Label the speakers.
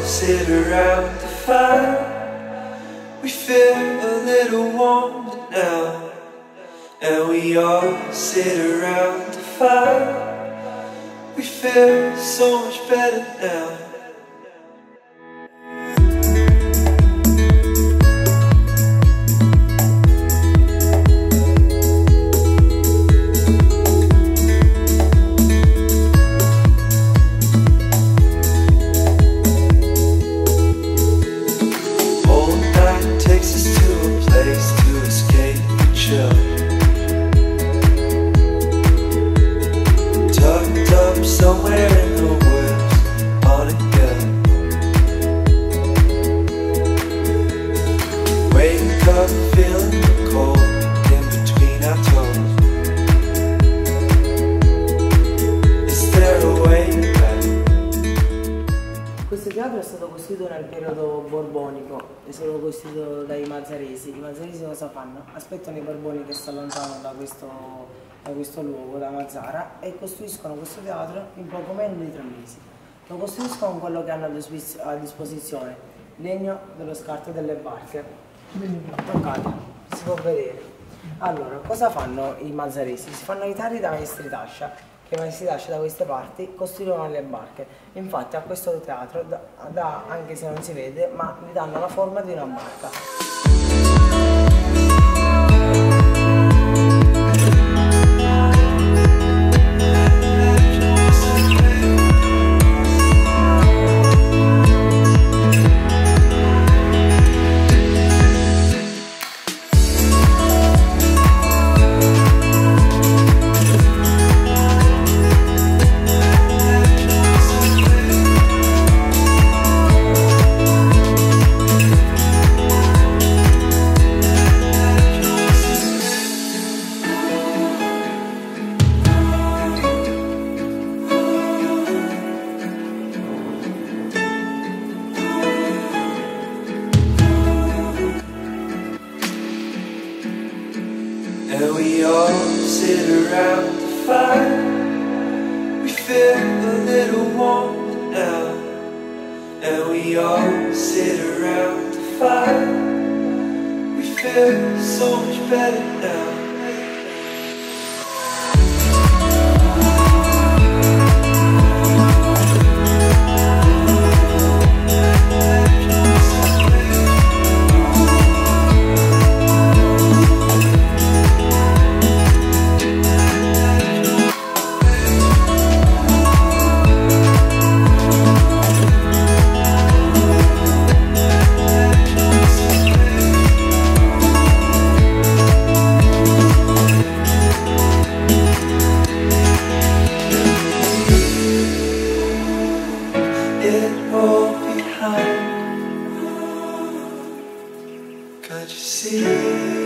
Speaker 1: Sit around the fire. We feel a little warmer now. And we all sit around the fire. We feel so much better now. Somewhere in the woods. Wake up
Speaker 2: teatro è stato costruito nel periodo borbonico, è stato costruito dai Mazzaresi. I Mazzaresi cosa fanno? Aspettano i Borboni che si allontanano da questo, da questo luogo, da Mazzara, e costruiscono questo teatro in poco meno di tre mesi. Lo costruiscono con quello che hanno a disposi- a disposizione, legno dello scarto delle barche. Toccate, si può vedere. Allora, cosa fanno i Mazzaresi? Si fanno aiutare da maestri Tascia, che i maestri Tascia da queste parti costruivano le barche. Infatti a questo teatro, da, da- anche se non si vede, ma gli danno la forma di una barca.
Speaker 1: And we all sit around the fire. We feel a little warmer now. And we all sit around the fire. We feel so much better now. Can't you see?